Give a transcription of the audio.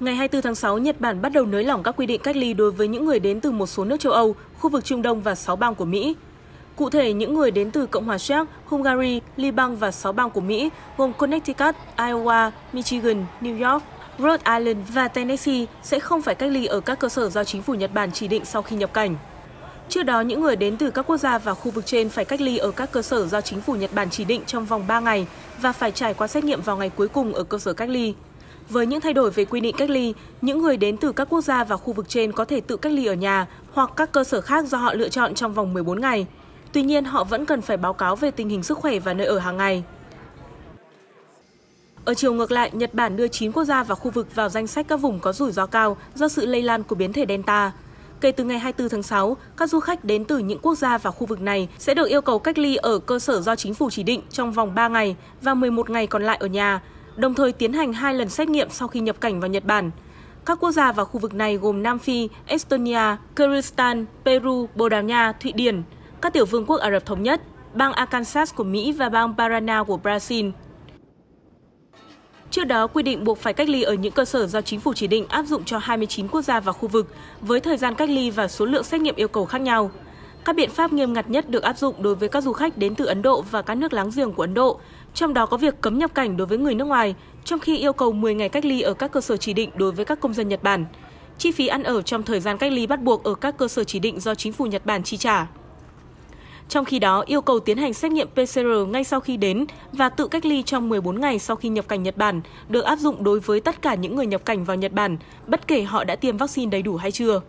Ngày 24 tháng 6, Nhật Bản bắt đầu nới lỏng các quy định cách ly đối với những người đến từ một số nước châu Âu, khu vực Trung Đông và 6 bang của Mỹ. Cụ thể, những người đến từ Cộng hòa Séc, Hungary, Liban và 6 bang của Mỹ gồm Connecticut, Iowa, Michigan, New York, Rhode Island và Tennessee sẽ không phải cách ly ở các cơ sở do chính phủ Nhật Bản chỉ định sau khi nhập cảnh. Trước đó, những người đến từ các quốc gia và khu vực trên phải cách ly ở các cơ sở do chính phủ Nhật Bản chỉ định trong vòng 3 ngày và phải trải qua xét nghiệm vào ngày cuối cùng ở cơ sở cách ly. Với những thay đổi về quy định cách ly, những người đến từ các quốc gia và khu vực trên có thể tự cách ly ở nhà hoặc các cơ sở khác do họ lựa chọn trong vòng 14 ngày. Tuy nhiên, họ vẫn cần phải báo cáo về tình hình sức khỏe và nơi ở hàng ngày. Ở chiều ngược lại, Nhật Bản đưa 9 quốc gia và khu vực vào danh sách các vùng có rủi ro cao do sự lây lan của biến thể Delta. Kể từ ngày 24 tháng 6, các du khách đến từ những quốc gia và khu vực này sẽ được yêu cầu cách ly ở cơ sở do chính phủ chỉ định trong vòng 3 ngày và 11 ngày còn lại ở nhà, đồng thời tiến hành hai lần xét nghiệm sau khi nhập cảnh vào Nhật Bản. Các quốc gia và khu vực này gồm Nam Phi, Estonia, Kyrgyzstan, Peru, Bồ Đào Nha, Thụy Điển, các tiểu vương quốc Ả Rập Thống Nhất, bang Arkansas của Mỹ và bang Paraná của Brazil. Trước đó, quy định buộc phải cách ly ở những cơ sở do chính phủ chỉ định áp dụng cho 29 quốc gia và khu vực, với thời gian cách ly và số lượng xét nghiệm yêu cầu khác nhau. Các biện pháp nghiêm ngặt nhất được áp dụng đối với các du khách đến từ Ấn Độ và các nước láng giềng của Ấn Độ, trong đó có việc cấm nhập cảnh đối với người nước ngoài, trong khi yêu cầu 10 ngày cách ly ở các cơ sở chỉ định đối với các công dân Nhật Bản. Chi phí ăn ở trong thời gian cách ly bắt buộc ở các cơ sở chỉ định do chính phủ Nhật Bản chi trả. Trong khi đó, yêu cầu tiến hành xét nghiệm PCR ngay sau khi đến và tự cách ly trong 14 ngày sau khi nhập cảnh Nhật Bản được áp dụng đối với tất cả những người nhập cảnh vào Nhật Bản, bất kể họ đã tiêm vaccine đầy đủ hay chưa.